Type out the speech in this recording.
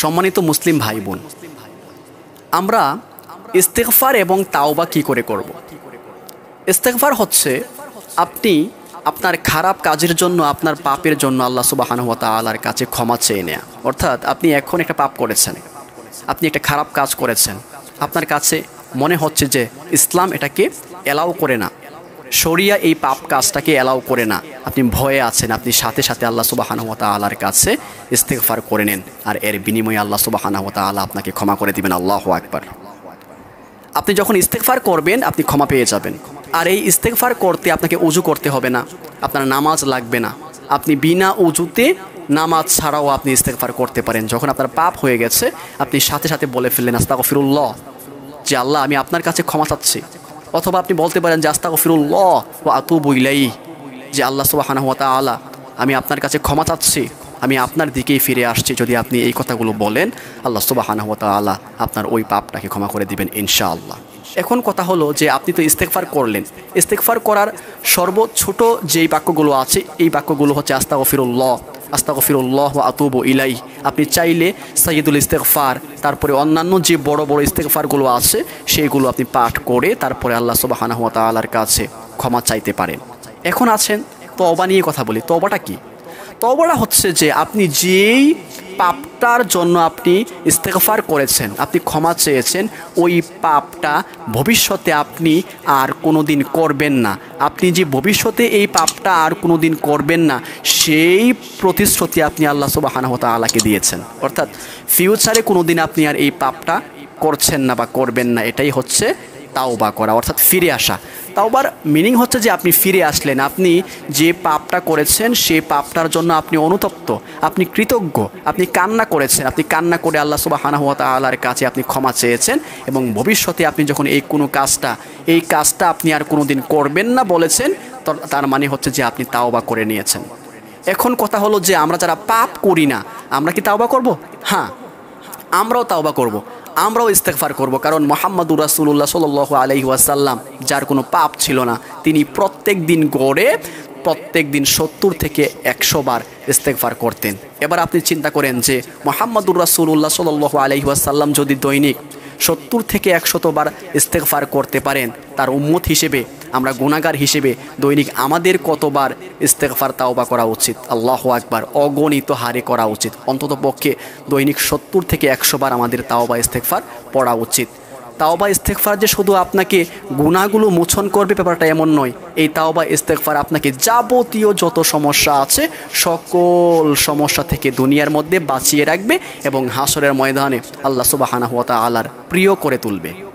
সম্মানিত মুসলিম ভাই বোন, আমরা ইস্তেকফার এবং তাওবা কি করে করব। ইস্তেকফার হচ্ছে আপনি আপনার খারাপ কাজের জন্য, আপনার পাপের জন্য আল্লাহ সুবাহানুয়া তালার কাছে ক্ষমা চেয়ে নেয়া। অর্থাৎ আপনি এখন একটা পাপ করেছেন, আপনি একটা খারাপ কাজ করেছেন। আপনার কাছে মনে হচ্ছে যে ইসলাম এটাকে অ্যালাউ করে না। শরিয়া এই পাপ কাজটাকে অ্যালাউ করে না। আপনি ভয়ে আছেন। আপনি সাথে সাথে আল্লাহ সুবাহানুয়া তালার কাছে ইস্তেকফার করে নেন। আর এর বিনিময়ে আল্লাহ সুবাহানুয়া তালা আপনাকে ক্ষমা করে দিবেন। আল্লাহ আকবার। আপনি যখন ইস্তেকফার করবেন, আপনি ক্ষমা পেয়ে যাবেন। আর এই ইস্তেকফার করতে আপনাকে উজু করতে হবে না। আপনার নামাজ লাগবে না। আপনি বিনা উজুতে নামাজ ছাড়াও আপনি ইস্তেকফার করতে পারেন। যখন আপনার পাপ হয়ে গেছে, আপনি সাথে সাথে বলে ফেললেন আস্তাক ফিরুল্লাহ যে আল্লাহ, আমি আপনার কাছে ক্ষমা চাচ্ছি। অথবা আপনি বলতে পারেন যে আস্তাক ফিরুল্লাহ ও আতু বইলাই যে আল্লাহ সুবাহানা হাত আলা আমি আপনার কাছে ক্ষমা চাচ্ছি, আমি আপনার দিকেই ফিরে আসছি যদি আপনি এই কথাগুলো বলেন, আল্লাহ সুবাহানা হাত আলা আপনার ওই পাপটাকে ক্ষমা করে দিবেন ইনশাআল্লাহ। এখন কথা হলো যে আপনি তো ইস্তেকফার করলেন ইস্তেকফার করার সর্ব ছোট যেই বাক্যগুলো আছে, এই বাক্যগুলো হচ্ছে আস্তা গফিরুল্লাহ আস্তা গফিরুল্লাহ আতুব ইলাই আপনি চাইলে সাইদুল ইস্তেকফার তারপরে অন্যান্য যে বড় বড় ইস্তেকফারগুলো আছে সেইগুলো আপনি পাঠ করে তারপরে আল্লাহ সুবাহানা হাত আল্লাহর কাছে ক্ষমা চাইতে পারেন। এখন আছেন তবা নিয়ে কথা বলি। তবাটা কি? তবাটা হচ্ছে যে আপনি যেই পাপটার জন্য আপনি ইস্তেকফার করেছেন, আপনি ক্ষমা চেয়েছেন, ওই পাপটা ভবিষ্যতে আপনি আর কোনো দিন করবেন না। আপনি যে ভবিষ্যতে এই পাপটা আর কোনো দিন করবেন না, সেই প্রতিশ্রুতি আপনি আল্লাহ সুবাহানহত আলাকে দিয়েছেন। অর্থাৎ ফিউচারে কোনো দিন আপনি আর এই পাপটা করছেন না বা করবেন না, এটাই হচ্ছে তাওবা করা, অর্থাৎ ফিরে আসা। তাওবার মিনিং হচ্ছে যে আপনি ফিরে আসলেন, আপনি যে পাপটা করেছেন, সেই পাপটার জন্য আপনি অনুতপ্ত, আপনি কৃতজ্ঞ, আপনি কান্না করেছেন, আপনি কান্না করে আল্লাহ সুবাহ হানাহুয়া তালার কাছে আপনি ক্ষমা চেয়েছেন এবং ভবিষ্যতে আপনি যখন এই কোনো কাজটা, এই কাজটা আপনি আর কোনো দিন করবেন না বলেছেন তার মানে হচ্ছে যে আপনি তাওবা করে নিয়েছেন। এখন কথা হলো যে আমরা যারা পাপ করি না, আমরা কি তাওবা করব? হ্যাঁ আমরাও তাওবা করব। আমরাও ইস্তেকফার করব, কারণ মোহাম্মদুর রাসুল্লাহ সাল আলহি ওয়াসাল্লাম, যার কোনো পাপ ছিল না, তিনি প্রত্যেক দিন গড়ে প্রত্যেক দিন সত্তর থেকে একশো বার ইস্তেকফার করতেন। এবার আপনি চিন্তা করেন যে, মোহাম্মদুর রাসুল্লাহ সাল আলহি ওয়াসাল্লাম যদি দৈনিক সত্তর থেকে একশতবার ইস্তেকফার করতে পারেন, তার উম্মত হিসেবে আমরা গুণাগার হিসেবে দৈনিক আমাদের কতবার ইস্তেকফার তাওবা করা উচিত? আল্লাহ আকবার, অগণিত হারে করা উচিত। অন্তত পক্ষে দৈনিক সত্তর থেকে একশো বার আমাদের তাওবা ইস্তেকফার পড়া উচিত। তাওবা ইস্তেকফার যে শুধু আপনাকে গুণাগুলো মোছন করবে, ব্যাপারটা এমন নয়। এই তাওবা ইস্তেকফার আপনাকে যাবতীয় যত সমস্যা আছে, সকল সমস্যা থেকে দুনিয়ার মধ্যে বাঁচিয়ে রাখবে এবং হাসরের ময়দানে আল্লাহ সুবাহানা হাত আলার প্রিয় করে তুলবে।